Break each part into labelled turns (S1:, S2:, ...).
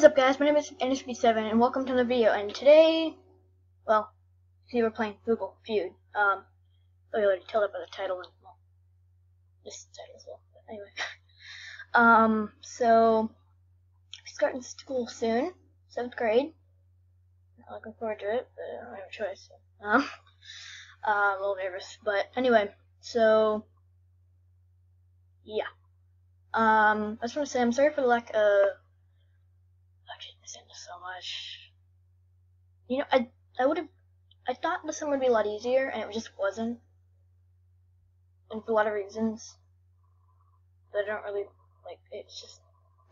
S1: What's up guys, my name is NSP7 and welcome to the video and today, well, see we're playing Google Feud. Um, oh you already tell it by the title and, well, this title as well, but anyway. um, so, starting school soon, 7th grade. Not looking forward to it, but I don't have a choice. So. Um, uh, a little nervous, but anyway, so, yeah. Um, I just want to say I'm sorry for the lack of so much. You know, I I would have I thought this one would be a lot easier, and it just wasn't. And for a lot of reasons that I don't really like. It's just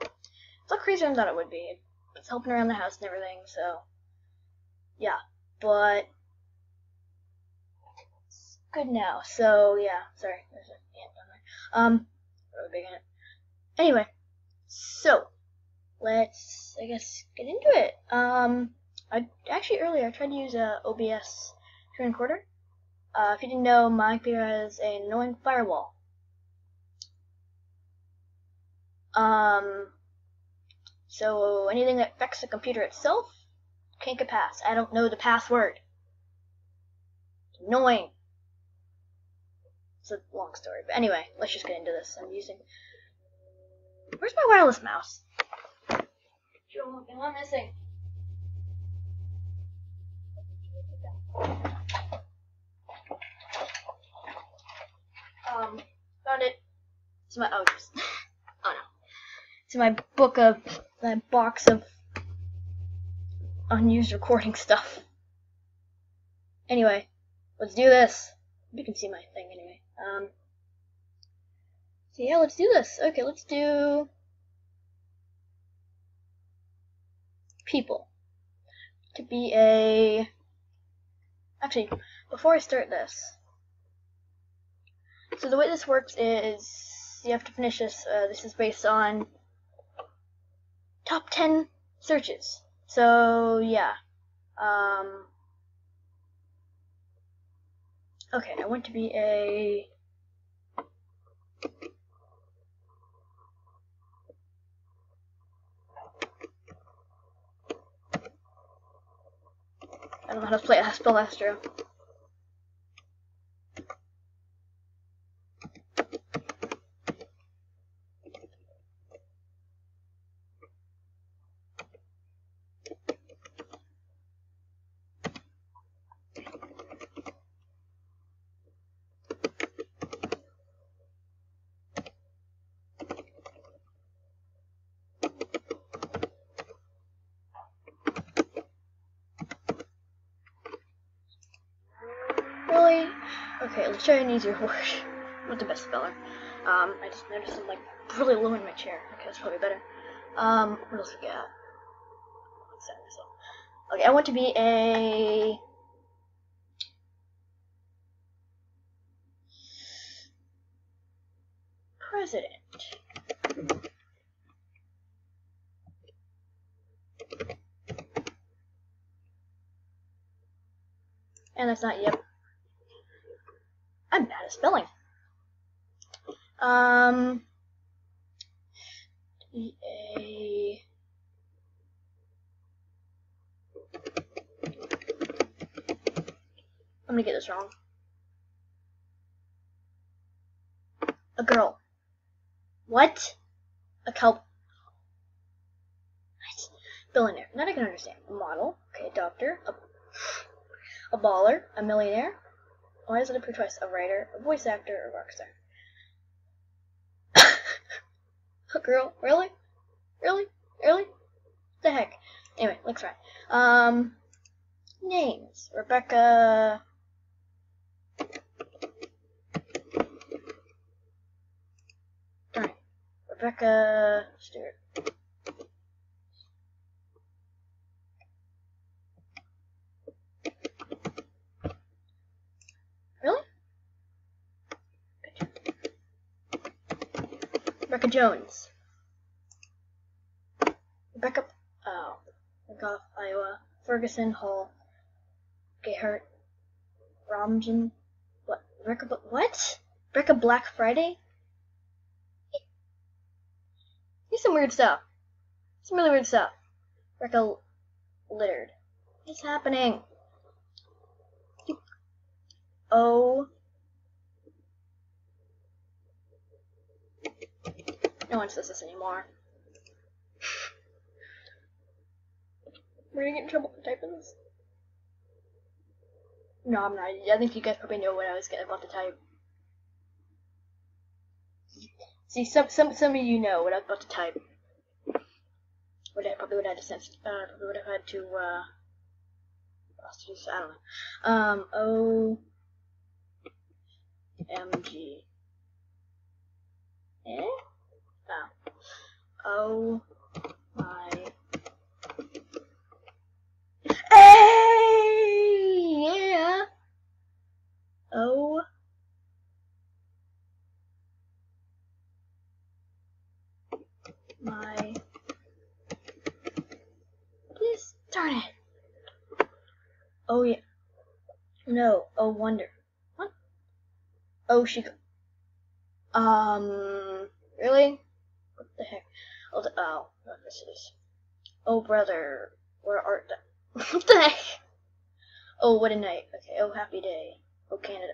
S1: it's a lot crazier than I thought it would be. It's helping around the house and everything, so yeah. But it's good now. So yeah, sorry, there's an ant there. Um, really big ant. Anyway, so let's, I guess, get into it. Um, I actually earlier I tried to use a OBS screen recorder. Uh, if you didn't know, my computer has an annoying firewall. Um, so anything that affects the computer itself can't get past. I don't know the password. Annoying. It's a long story, but anyway, let's just get into this. I'm using. Where's my wireless mouse? Am I missing? Um, found it. It's my oh, just, oh no, it's my book of that box of unused recording stuff. Anyway, let's do this. You can see my thing anyway. Um, so yeah, let's do this. Okay, let's do people. To be a actually before I start this so the way this works is you have to finish this uh, this is based on top 10 searches. So yeah um, okay I want to be a I don't know how to play spell Astro. Okay, let's try an easier word. Not the best speller. Um, I just noticed I'm like really low in my chair. Okay, that's probably better. Um, what else we got? Okay, I want to be a president. And that's not yet. I'm bad at spelling. Um, T A. I'm gonna get this wrong. A girl. What? A cow. What? Billionaire. That I can understand. A model. Okay, a doctor. A, a baller. A millionaire. Why is it appear twice? A writer, a voice actor, a rock star. a girl? Really? Really? Really? What the heck? Anyway, let's try. Um, names. Rebecca. Rebecca Stewart. Rebecca Jones. Rebecca, oh, Rebecca, Iowa. Ferguson, Hall, Gayheart, Romijn, what? Rebecca, what? Rebecca Black Friday? Here's some weird stuff. Some really weird stuff. Rebecca littered. What's happening? Oh. No one says this anymore. We're gonna get in trouble for typing this. No, I'm not. I think you guys probably know what I was about to type. See, some some some of you know what I was about to type. Would I probably would have had to sense, uh, probably would have had to uh, I don't know. Um, O M G. Eh? Oh. My. Hey! Yeah! Oh. My. Please, darn it. Oh yeah. No. Oh wonder. What? Oh she. Um. Really? Oh, the, oh, this is. Oh brother, where art thou? what the heck? Oh, what a night. Okay. Oh, happy day. Oh, Canada.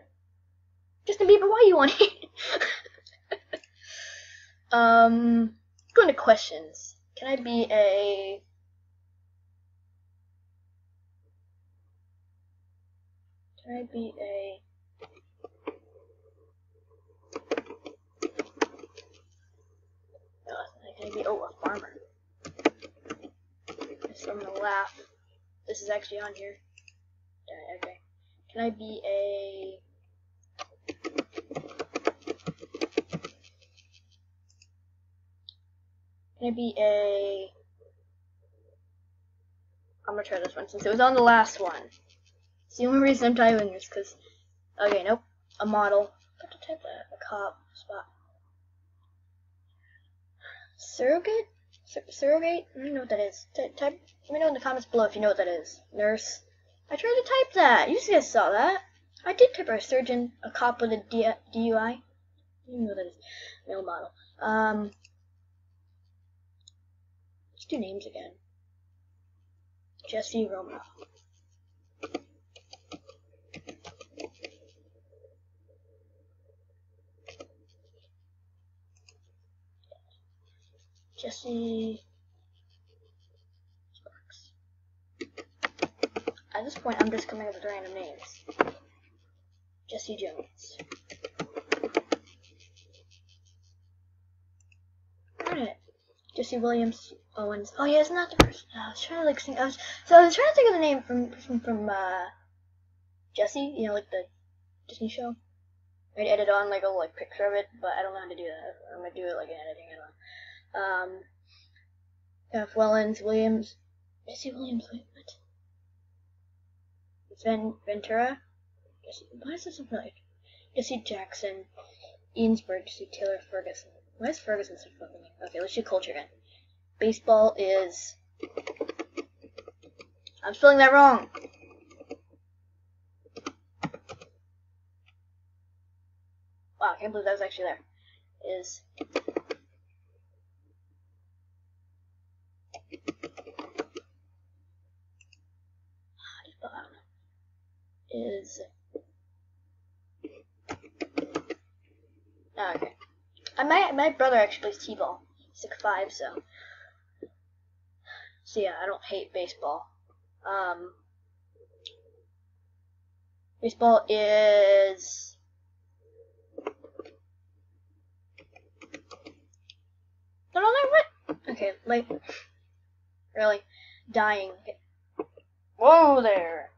S1: Justin Bieber, why you on it? um, going to questions. Can I be a Can I be a can I be oh a farmer? So I'm gonna laugh. This is actually on here. Okay. Can I be a Can I be a I'm gonna try this one since it was on the last one. It's the only reason I'm typing this because, okay, nope, a model. A cop spot. Surrogate? Sur surrogate? I don't know what that is. T type. Let me know in the comments below if you know what that is. Nurse. I tried to type that. You guys saw that. I did type a surgeon, a cop with a D DUI. You know what that is. Male model. Um. Let's do names again. Jesse Romano. Jesse Sparks. At this point, I'm just coming up with random names. Jesse Jones. Alright. Jesse Williams Owens. Oh yeah, isn't that the person? I was trying to like think. I was so I was trying to think of the name from from from uh, Jesse. You know, like the Disney show. I'd edit on like a like picture of it, but I don't know how to do that. I'm gonna do it like in editing. I don't know. Um. Wellens, Williams, Jesse Williams, wait, what? Ven Ventura? Jesse, why is this familiar? Jesse Jackson, Eisenberg, Jesse Tyler Ferguson. Why is Ferguson so fucking Okay, let's do culture again. Baseball is. I'm spelling that wrong. Wow, I can't believe that was actually there. Is is oh, okay. I my my brother actually plays t-ball. He's like five, so so yeah, I don't hate baseball. Um, baseball is no, no, no, what? Okay, like really dying. Whoa there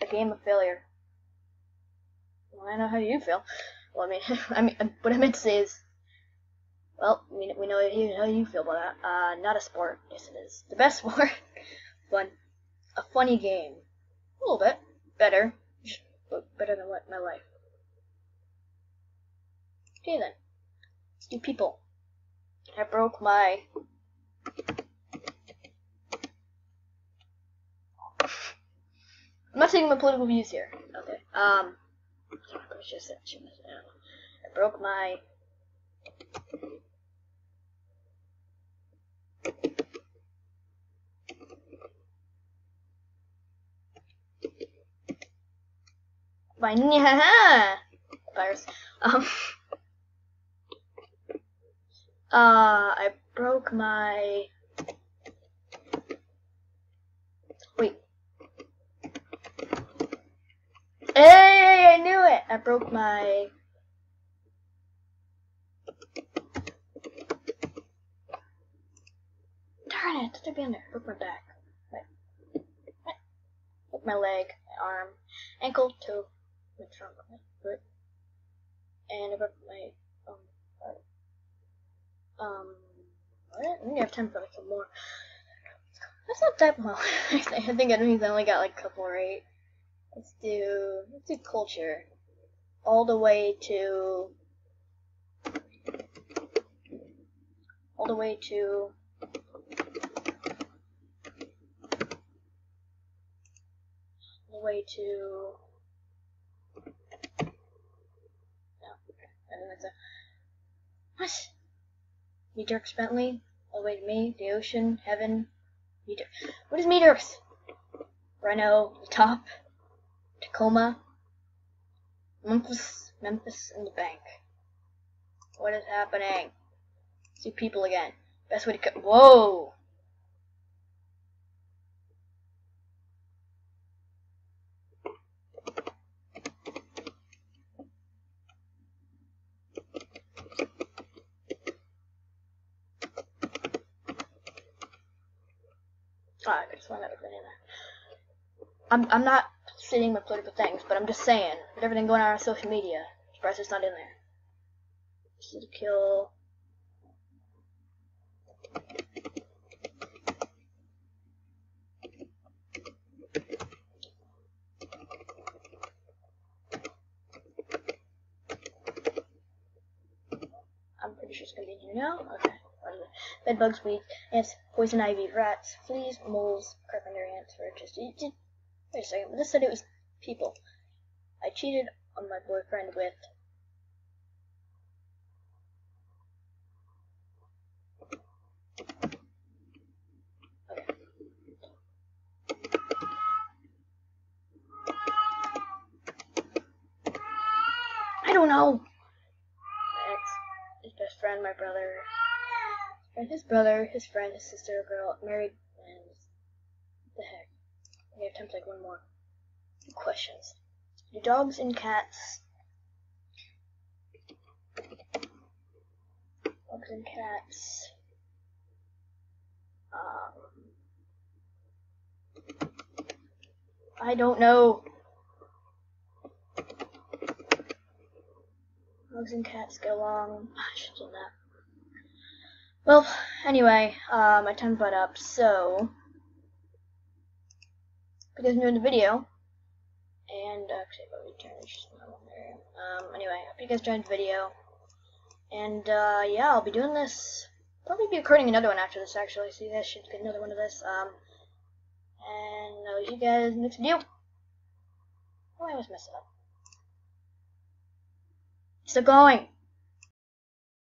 S1: a game of failure. Well, I know how you feel. Well, I mean, I mean, what I meant to say is, well, we know how you feel about that. Uh, not a sport. Yes, it is. The best sport. Fun. A funny game. A little bit. Better. Better than what? My life. Okay then. Do people. I broke my I'm not saying my political views here. Okay. Um, just. I broke my. My yeah, virus. Um. Uh, I broke my I broke my. Darn it! Did I be in there? Broke my back. Wait. Broke my leg, my arm, ankle, toe, my trunk, my foot, and I broke my um. Um, what? We have time for like some more. That's not that well. I think it means I only got like a couple right. Let's do let's do culture. All the way to all the way to all the way to no, I don't so. What? Meteorx Bentley, all the way to me, the ocean, heaven, Meteor. What is Meteorx? Reno, the top, Tacoma, Memphis, Memphis, in the bank. What is happening? See people again. Best way to cut. Whoa! Oh, I that in there. I'm I'm not sitting with political things, but I'm just saying, with everything going on on social media, surprised it's not in there. This is a kill. I'm pretty sure it's gonna be in here now. Okay. Bed bugs, weeds, ants, poison ivy, rats, fleas, moles, carpenter ants, roaches. Wait a second, this said it was people. I cheated on my boyfriend with. I don't know. My ex, his best friend, my brother, and his brother, his friend, his sister, girl, married, and what the heck. For like one more. Questions. Do dogs and cats dogs and cats um I don't know. Dogs and cats get along. I should do that. Well, anyway, uh, my time's about up, so you guys enjoyed the video, and actually, let me turn this on there. Um, anyway, I hope you guys enjoyed the video, and uh, yeah, I'll be doing this. Probably be recording another one after this, actually. So you guys should get another one of this. Um, and I'll see you guys next video. Oh, I almost messed it up. Still going.